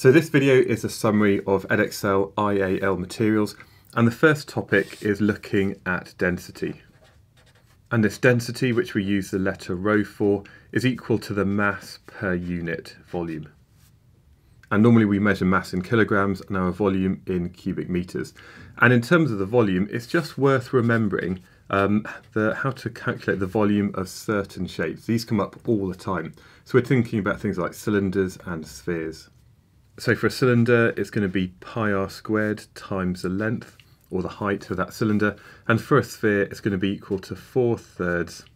So this video is a summary of Edexcel IAL materials and the first topic is looking at density. And this density, which we use the letter rho for, is equal to the mass per unit volume. And normally we measure mass in kilograms and our volume in cubic meters. And in terms of the volume, it's just worth remembering um, the, how to calculate the volume of certain shapes. These come up all the time. So we're thinking about things like cylinders and spheres. So for a cylinder, it's going to be pi r squared times the length or the height of that cylinder. And for a sphere, it's going to be equal to 4 thirds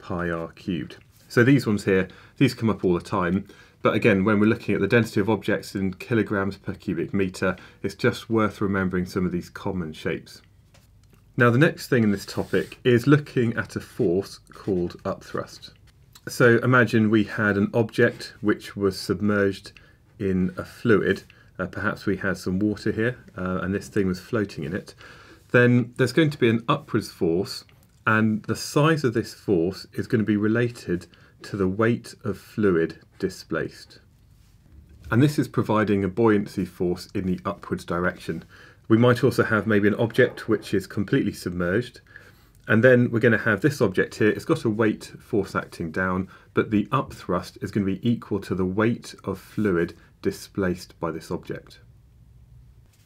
pi r cubed. So these ones here, these come up all the time. But again, when we're looking at the density of objects in kilograms per cubic metre, it's just worth remembering some of these common shapes. Now the next thing in this topic is looking at a force called upthrust. So imagine we had an object which was submerged in a fluid, uh, perhaps we had some water here uh, and this thing was floating in it, then there's going to be an upwards force and the size of this force is going to be related to the weight of fluid displaced. And this is providing a buoyancy force in the upwards direction. We might also have maybe an object which is completely submerged and then we're going to have this object here, it's got a weight force acting down, but the upthrust is going to be equal to the weight of fluid displaced by this object.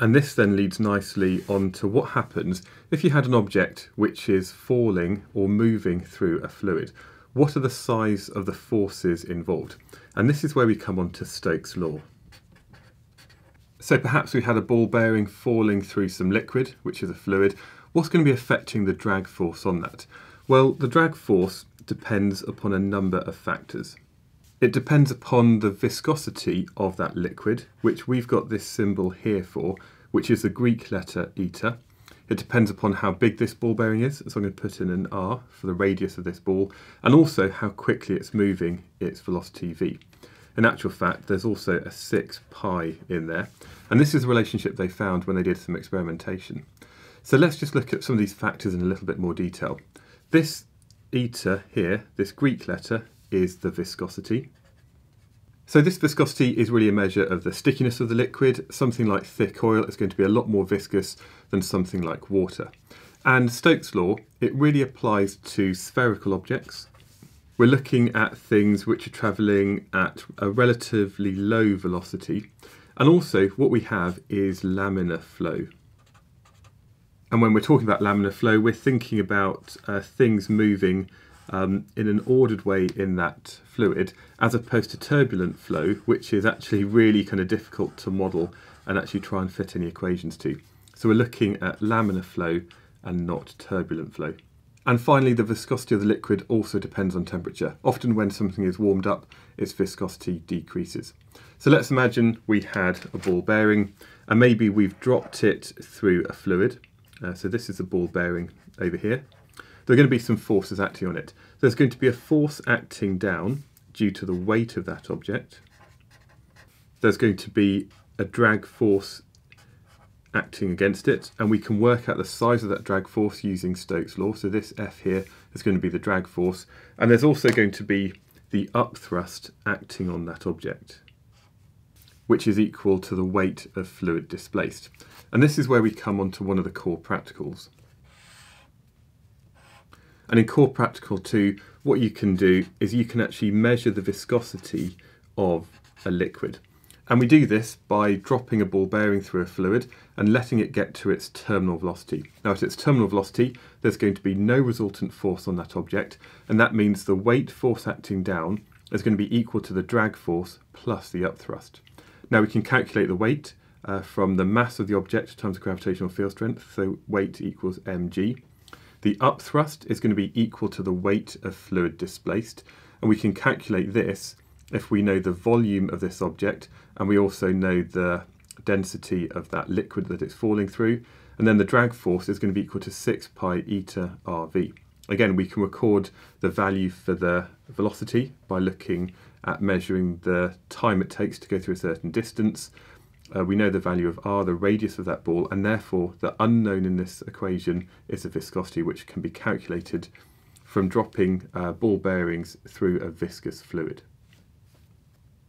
And this then leads nicely on to what happens if you had an object which is falling or moving through a fluid. What are the size of the forces involved? And this is where we come on to Stokes' law. So perhaps we had a ball bearing falling through some liquid, which is a fluid. What's going to be affecting the drag force on that? Well, the drag force depends upon a number of factors. It depends upon the viscosity of that liquid, which we've got this symbol here for, which is the Greek letter eta. It depends upon how big this ball bearing is, so I'm going to put in an r for the radius of this ball, and also how quickly it's moving its velocity v. In actual fact, there's also a 6 pi in there, and this is the relationship they found when they did some experimentation. So let's just look at some of these factors in a little bit more detail. This eta here, this Greek letter, is the viscosity. So this viscosity is really a measure of the stickiness of the liquid. Something like thick oil is going to be a lot more viscous than something like water. And Stokes' law, it really applies to spherical objects. We're looking at things which are travelling at a relatively low velocity. And also what we have is laminar flow. And when we're talking about laminar flow, we're thinking about uh, things moving um, in an ordered way in that fluid, as opposed to turbulent flow, which is actually really kind of difficult to model and actually try and fit any equations to. So we're looking at laminar flow and not turbulent flow. And finally, the viscosity of the liquid also depends on temperature. Often when something is warmed up, its viscosity decreases. So let's imagine we had a ball bearing and maybe we've dropped it through a fluid. Uh, so this is a ball bearing over here there are going to be some forces acting on it. There's going to be a force acting down due to the weight of that object. There's going to be a drag force acting against it and we can work out the size of that drag force using Stokes' law. So this F here is going to be the drag force and there's also going to be the upthrust acting on that object which is equal to the weight of fluid displaced. And this is where we come on to one of the core practicals. And in Core Practical 2, what you can do is you can actually measure the viscosity of a liquid. And we do this by dropping a ball bearing through a fluid and letting it get to its terminal velocity. Now at its terminal velocity, there's going to be no resultant force on that object, and that means the weight force acting down is going to be equal to the drag force plus the upthrust. Now we can calculate the weight uh, from the mass of the object times the gravitational field strength, so weight equals mg. The upthrust is going to be equal to the weight of fluid displaced, and we can calculate this if we know the volume of this object and we also know the density of that liquid that it's falling through. And then the drag force is going to be equal to 6 pi eta rv. Again, we can record the value for the velocity by looking at measuring the time it takes to go through a certain distance uh, we know the value of r, the radius of that ball, and therefore the unknown in this equation is the viscosity, which can be calculated from dropping uh, ball bearings through a viscous fluid.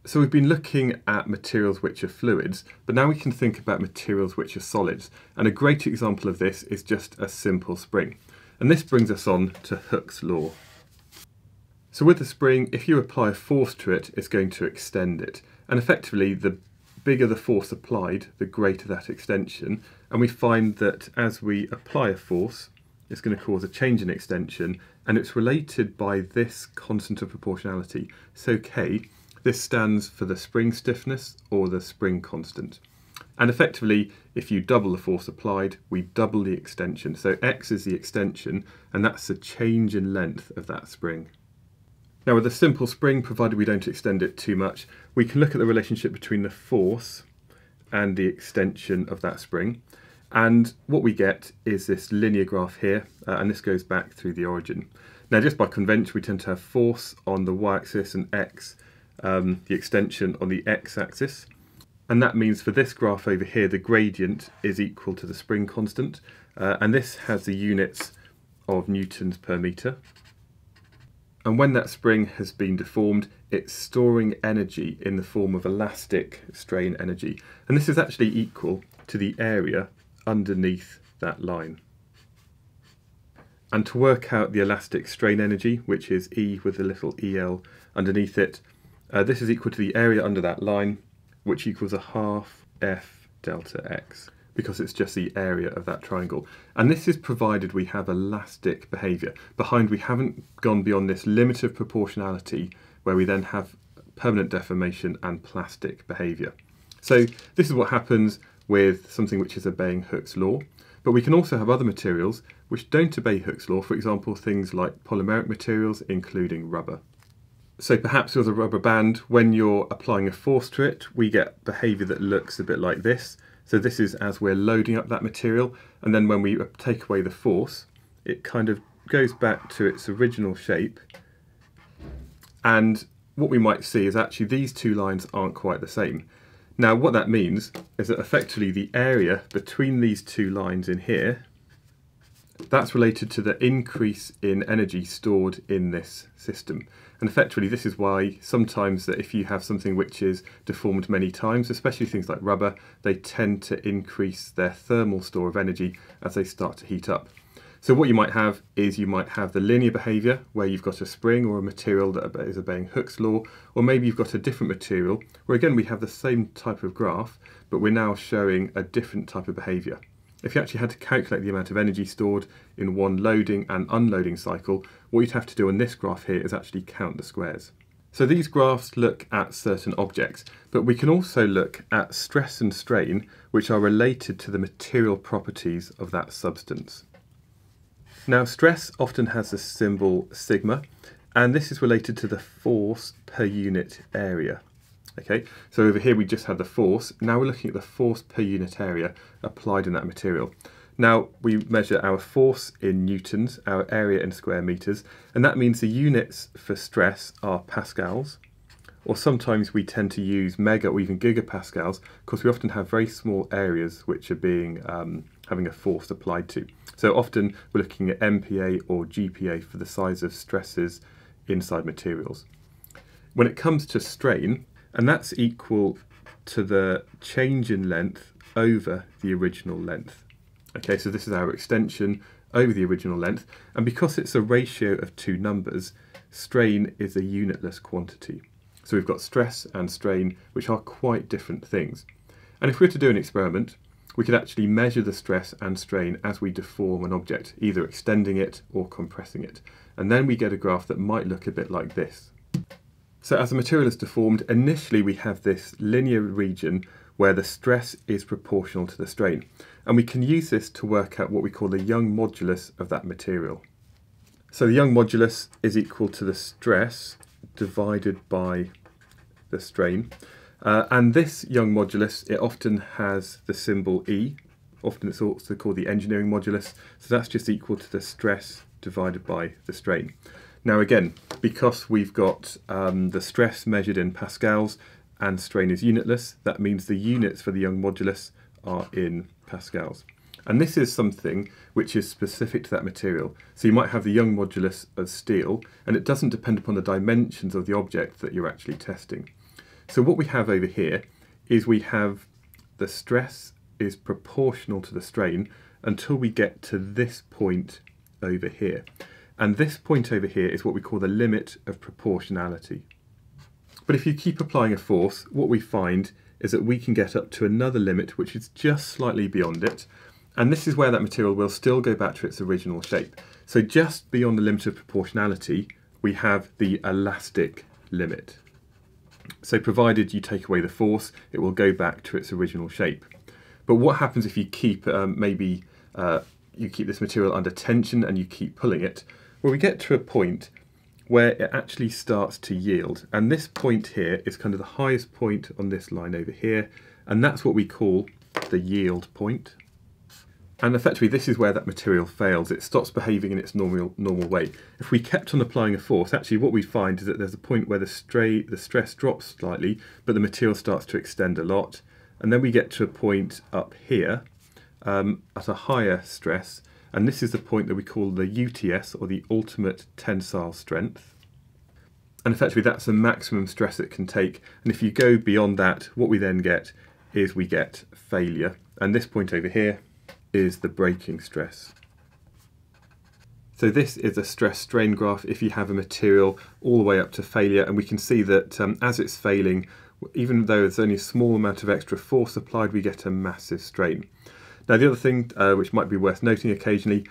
So we've been looking at materials which are fluids, but now we can think about materials which are solids. And a great example of this is just a simple spring. And this brings us on to Hooke's law. So with the spring, if you apply a force to it, it's going to extend it. And effectively, the bigger the force applied, the greater that extension. And we find that as we apply a force, it's going to cause a change in extension, and it's related by this constant of proportionality. So K, this stands for the spring stiffness or the spring constant. And effectively, if you double the force applied, we double the extension. So x is the extension, and that's the change in length of that spring. Now with a simple spring, provided we don't extend it too much, we can look at the relationship between the force and the extension of that spring. And what we get is this linear graph here, uh, and this goes back through the origin. Now just by convention, we tend to have force on the y-axis and x um, the extension on the x-axis. And that means for this graph over here, the gradient is equal to the spring constant. Uh, and this has the units of newtons per metre. And when that spring has been deformed, it's storing energy in the form of elastic strain energy. And this is actually equal to the area underneath that line. And to work out the elastic strain energy, which is E with a little EL underneath it, uh, this is equal to the area under that line, which equals a half f delta x, because it's just the area of that triangle. And this is provided we have elastic behaviour. Behind we haven't gone beyond this limit of proportionality, where we then have permanent deformation and plastic behaviour. So this is what happens with something which is obeying Hooke's law. But we can also have other materials which don't obey Hooke's law, for example, things like polymeric materials, including rubber. So perhaps with a rubber band, when you're applying a force to it, we get behaviour that looks a bit like this. So this is as we're loading up that material, and then when we take away the force, it kind of goes back to its original shape. And what we might see is actually these two lines aren't quite the same. Now what that means is that effectively the area between these two lines in here, that's related to the increase in energy stored in this system. And effectively, this is why sometimes that if you have something which is deformed many times, especially things like rubber, they tend to increase their thermal store of energy as they start to heat up. So what you might have is you might have the linear behaviour where you've got a spring or a material that is obeying Hooke's law, or maybe you've got a different material where again we have the same type of graph, but we're now showing a different type of behaviour. If you actually had to calculate the amount of energy stored in one loading and unloading cycle, what you'd have to do on this graph here is actually count the squares. So these graphs look at certain objects, but we can also look at stress and strain, which are related to the material properties of that substance. Now stress often has the symbol sigma, and this is related to the force per unit area. Okay, so over here we just had the force. Now we're looking at the force per unit area applied in that material. Now we measure our force in newtons, our area in square meters, and that means the units for stress are pascals, or sometimes we tend to use mega or even gigapascals because we often have very small areas which are being um, having a force applied to. So often we're looking at MPa or GPa for the size of stresses inside materials. When it comes to strain, and that's equal to the change in length over the original length. Okay, so this is our extension over the original length, and because it's a ratio of two numbers, strain is a unitless quantity. So we've got stress and strain, which are quite different things. And if we were to do an experiment, we could actually measure the stress and strain as we deform an object, either extending it or compressing it. And then we get a graph that might look a bit like this. So as the material is deformed, initially we have this linear region where the stress is proportional to the strain. And we can use this to work out what we call the Young modulus of that material. So the Young modulus is equal to the stress divided by the strain. Uh, and this Young modulus, it often has the symbol E. Often it's also called the engineering modulus. So that's just equal to the stress divided by the strain. Now again, because we've got um, the stress measured in pascals and strain is unitless, that means the units for the Young modulus are in pascals. And this is something which is specific to that material. So you might have the Young modulus of steel, and it doesn't depend upon the dimensions of the object that you're actually testing. So what we have over here is we have the stress is proportional to the strain until we get to this point over here. And this point over here is what we call the limit of proportionality. But if you keep applying a force, what we find is that we can get up to another limit which is just slightly beyond it. And this is where that material will still go back to its original shape. So just beyond the limit of proportionality, we have the elastic limit. So provided you take away the force, it will go back to its original shape. But what happens if you keep um, maybe uh, you keep this material under tension and you keep pulling it? Well, we get to a point where it actually starts to yield. And this point here is kind of the highest point on this line over here. And that's what we call the yield point. And effectively, this is where that material fails. It stops behaving in its normal normal way. If we kept on applying a force, actually what we find is that there's a point where the, stray, the stress drops slightly, but the material starts to extend a lot. And then we get to a point up here um, at a higher stress, and this is the point that we call the UTS, or the ultimate tensile strength. And effectively that's the maximum stress it can take. And if you go beyond that, what we then get is we get failure. And this point over here is the breaking stress. So this is a stress strain graph if you have a material all the way up to failure and we can see that um, as it's failing, even though there's only a small amount of extra force applied, we get a massive strain. Now the other thing uh, which might be worth noting occasionally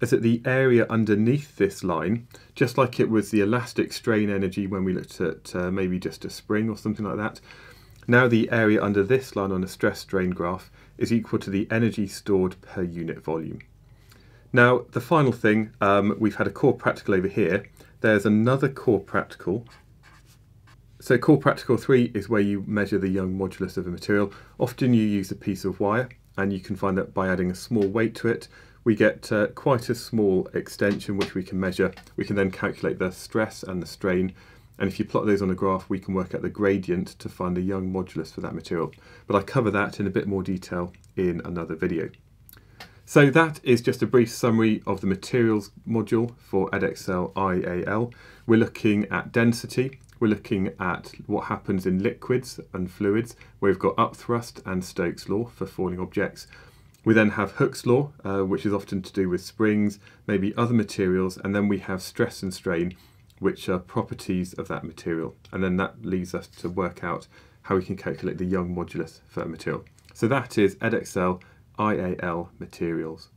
is that the area underneath this line, just like it was the elastic strain energy when we looked at uh, maybe just a spring or something like that, now the area under this line on a stress strain graph is equal to the energy stored per unit volume. Now the final thing, um, we've had a core practical over here. There's another core practical. So core practical 3 is where you measure the Young modulus of a material. Often you use a piece of wire and you can find that by adding a small weight to it we get uh, quite a small extension which we can measure. We can then calculate the stress and the strain and if you plot those on a graph, we can work out the gradient to find the Young modulus for that material. But I cover that in a bit more detail in another video. So that is just a brief summary of the materials module for Edexcel IAL. We're looking at density, we're looking at what happens in liquids and fluids, we've got upthrust and Stokes' law for falling objects. We then have Hooke's law, uh, which is often to do with springs, maybe other materials, and then we have stress and strain, which are properties of that material. And then that leads us to work out how we can calculate the Young modulus for a material. So that is Edexcel IAL materials.